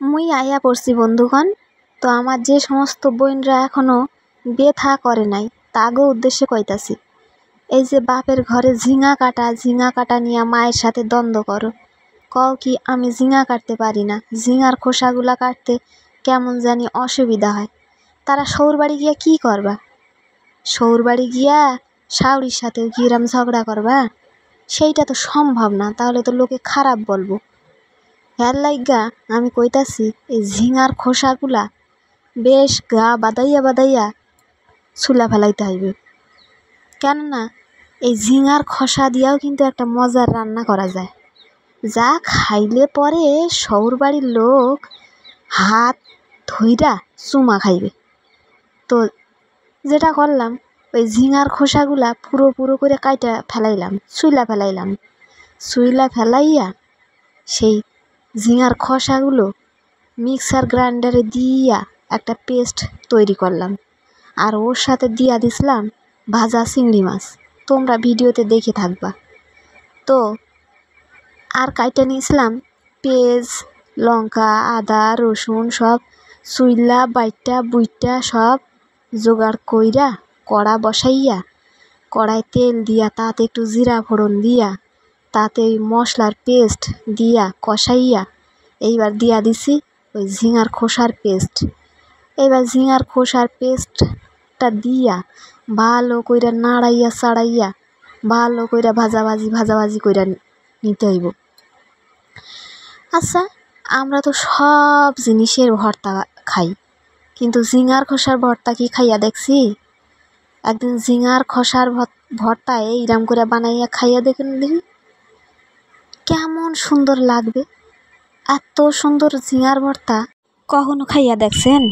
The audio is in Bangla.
মুই আইয়া পড়ছি, বন্ধুগণ। তো আমার যে সমস্ত বোনরা এখনও বিয়ে থা করে নাই, তাগো উদ্দেশ্যে কইতাছি, এই যে বাপের ঘরে ঝিঙা কাটা ঝিঙা কাটা নিয়ে মায়ের সাথে দ্বন্দ্ব করো। কও কি আমি ঝিঙা কাটতে পারি না? ঝিঙার খোসাগুলা কাটতে কেমন জানি অসুবিধা হয়। তারা সৌর বাড়ি গিয়া কি করবা? সৌর বাড়ি গিয়া শাওরির সাথেও কি এরম ঝগড়া করবা? সেইটা তো সম্ভব না, তাহলে তো লোকে খারাপ বলব। হ্যার লাইগা, আমি কইতাছি, এই ঝিঙার খোসাগুলা বেশ গা বাদাইয়া বাদাইয়া চুলা ফেলাইতে হইবে। কেননা, এই ঝিঙার খোসা দিয়াও কিন্তু একটা মজার রান্না করা যায়। যা খাইলে পরে শহর বাড়ির লোক হাত ধইরা চুমা খাইবে। তো যেটা করলাম ওই ঝিঙার খোসাগুলা পুরো পুরো করে কাইটা ফেলাইলাম, চুইলা ফেলাইলাম। চুইলা ফেলাইয়া সেই ঝিঙার খোসাগুলো মিক্সার গ্রাইন্ডারে দিয়া একটা পেস্ট তৈরি করলাম। আর ওর সাথে দিয়া দিছিলাম ভাজা চিংড়ি মাছ। তোমরা ভিডিওতে দেখে থাকবা। তো আর কাইটা নিয়েছিলাম পেঁয়াজ, লঙ্কা, আদা, রসুন সব চুইলা, বাইটা, বুইটা সব জোগাড় কইরা কড়া বসাইয়া, কড়াই তেল দিয়া, তাতে একটু জিরা ফোড়ন দিয়া, তাতে ওই মশলার পেস্ট দিয়া কষাইয়া, এইবার দিয়া দিছি ওই ঝিঙার খোসার পেস্ট এবার ঝিঙার খোসার পেস্টটা দিয়া ভালো কইরা নাড়াইয়া চাড়াইয়া ভালো কইরা ভাজাভাজি ভাজাভাজি কইরা নিতে হইব। আচ্ছা আমরা তো সব জিনিসের ভর্তা খাই, কিন্তু ঝিঙার খোসার ভর্তা কি খাইয়া দেখছি? একদিন ঝিঙার খসার ভর্তা এইরাম করে বানাইয়া খাইয়া দেখেন দেখি, কেমন সুন্দর লাগবে। এত সুন্দর ঝিঙার ভর্তা। কখনো খাইয়া দেখছেন?